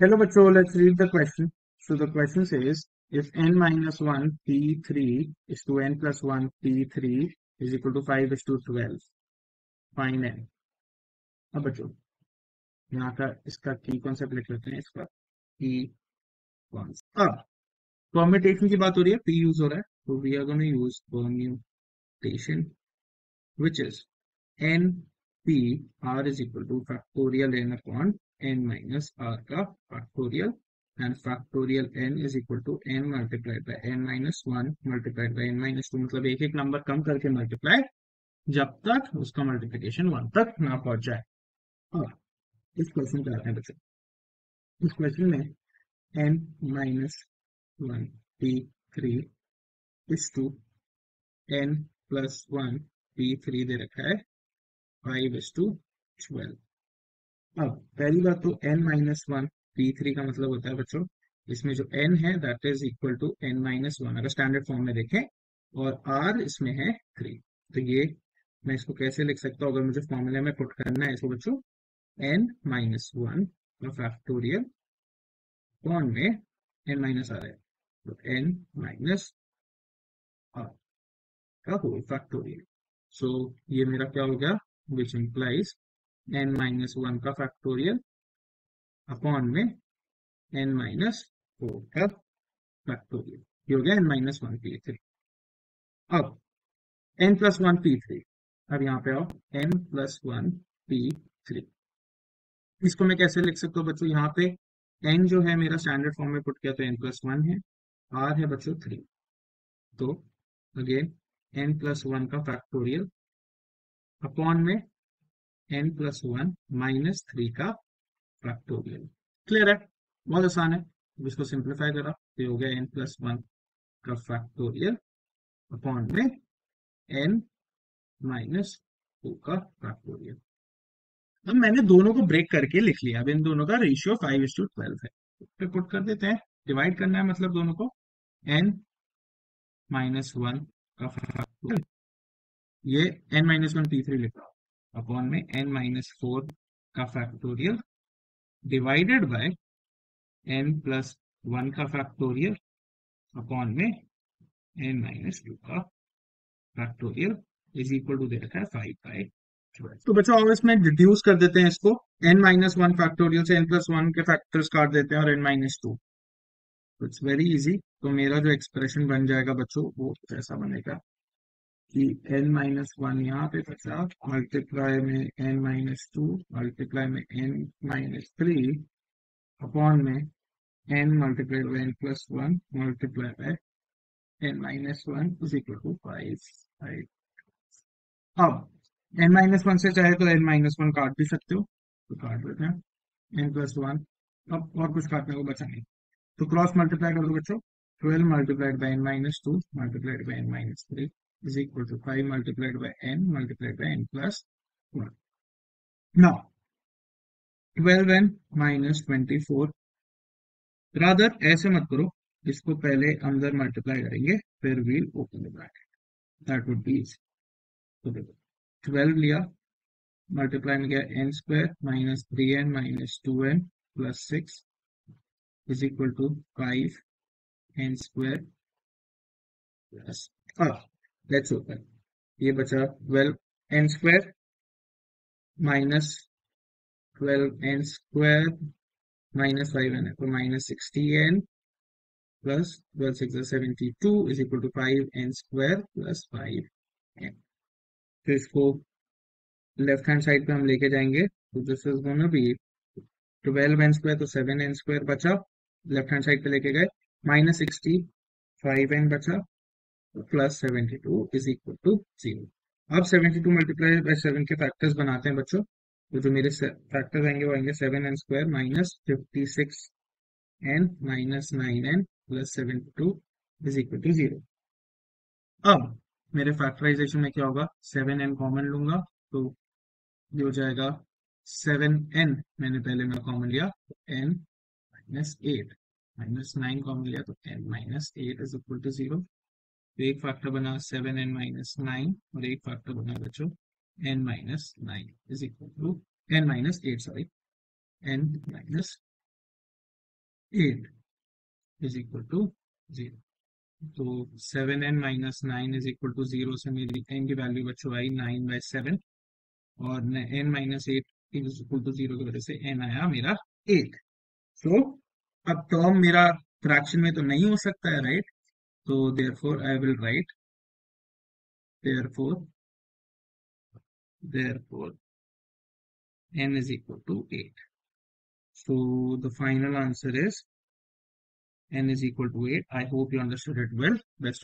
Hello, Bachcho. Let's read the question. So the question says, if n minus 1 p3 is to n plus 1 p3 is equal to 5 is to 12, find n. अब बच्चों यहाँ का इसका की concept लिख लेते हैं इसका की कॉन्सेप्ट अब परम्यूटेशन की बात हो रही है पी यूज हो रहा है तो we are gonna use permutation which is n p r is equal to factorial n upon n minus r का factorial, and factorial n is equal to n multiplied by n minus 1 multiplied by n minus 2 मतलब एक एक number कम करके multiply जब तक उसका multiplication one तक ना पहुँच जाए। और इस क्वेश्चन पे आते हैं बच्चों। इस क्वेश्चन में n minus one P three is two n plus one P three दे रखा है फाइव इज़ टू ट्वेल्व अब पहली बात तो n minus one P three का मतलब होता है बच्चों, इसमें जो n है that is equal to n minus one अगर स्टैंडर्ड फॉर्म में देखें, और r इसमें है थ्री तो ये मैं इसको कैसे लिख सकता हूँ? अगर मुझे फॉर्मूले में पुट करना है, इसको बच्चों, n माइनस वन का फैक्टोरियल कौन में n माइनस आ रहा है तो n माइनस आर का होल फैक्टोरियल सो ये मेरा क्या हो गया? Which implies n minus one का फैक्टोरियल अपॉन में एन माइनस फोर का फैक्टोरियल हो गया N minus one P three अब N plus one P three अब यहाँ पे आओ, n plus one P three इसको मैं कैसे लिख सकता हूँ बच्चों? यहाँ पे एन जो है मेरा स्टैंडर्ड फॉर्म में पुट किया तो एन प्लस वन है, r है बच्चों थ्री तो अगेन एन प्लस वन का फैक्टोरियल अपॉन में n plus one minus three का फैक्टोरियल क्लियर है? बहुत आसान है। इसको सिंप्लीफाई करा। तो हो गया एन प्लस वन का फैक्टोरियल अपॉन में एन माइनस टू का फैक्टोरियल अब मैंने दोनों को ब्रेक करके लिख लिया। अब इन दोनों का ratio five is to twelve है। फिर पुट कर देते हैं। डिवाइड करना है मतलब दोनों को। एन माइनस वन का फैक्टोरियल ये n minus one P three लिख। अपॉन में एन माइनस फोर का factorial divided by n plus one का फैक्टोरियल अपॉन में एन माइनस टू का फैक्टोरियल इज़ इक्वल टू दे रखा है फाइव बाई तो बच्चों, अब इसमें डिड्यूस कर देते हैं इसको। एन माइनस वन फैक्टोरियल से n प्लस वन के फैक्टर्स काट देते हैं और N minus two it's very easy तो मेरा जो एक्सप्रेशन बन जाएगा बच्चों, वो ऐसा बनेगा। कि n माइनस वन यहाँ पे बचा मल्टीप्लाई में n माइनस टू मल्टीप्लाई में n माइनस थ्री अपॉन में n multiply by n plus one multiply by n minus one is equal to five अब, n माइनस वन से चाहे तो n माइनस वन काट भी सकते हो तो काट देते हैं। n प्लस वन अब और कुछ काटने को बचा नहीं। तो क्रॉस मल्टीप्लाई कर दो बच्चों। Twelve multiplied by N minus two multiplied by N minus three is equal to 5 multiplied by n multiplied by n plus 1. Now, 12n minus 24. Rather, ऐसे मत करो इसको पहले अंदर मल्टीप्लाई करेंगे फिर we'll open that would be तो देखो 12 लिया मल्टीप्लाई में गया n square minus three N minus two N plus six is equal to five N square plus let's open ये बचा twelve N square minus twelve N square minus five N है। तो minus sixty N plus twelve six seventy two is equal to five N square plus five N तो इसको left hand side पे हम लेके जाएँगे। तो this is gonna be twelve N square तो सेवन एन स्क्वायर बचा। लेफ़्ट हैंड साइड पे लेके गए। माइनस सिक्सटी फाइव एन बचा। Plus seventy two is equal to zero अब seventy two multiply by seven के फैक्टर्स बनाते हैं बच्चों। तो जो मेरे फैक्टर्स आएँगे, वो आएँगे seven N square minus fifty six N minus nine N plus seventy two is equal to zero अब मेरे फैक्टराइजेशन में क्या होगा? सेवन एन कॉमन लूँगा तो ये हो जाएगा सेवन एन मैंने पहले में कॉमन लिया N minus eight minus nine common लिया तो N minus eight is equal to zero तो एक फैक्टर बना सेवन एन माइनस नाइन और एक फैक्टर बना बच्चों N minus nine is equal to N minus eight sorry N minus eight is equal to zero तो seven N minus nine is equal to zero से मेरी N की value बच्चों आई नाइन बाई सेवन और N minus eight is equal to zero की वजह से एन आया मेरा एट सो अब टर्म मेरा फ्रैक्शन में तो नहीं हो सकता है right So therefore I will write therefore therefore n is equal to 8. So the final answer is n is equal to 8. I hope you understood it well. Best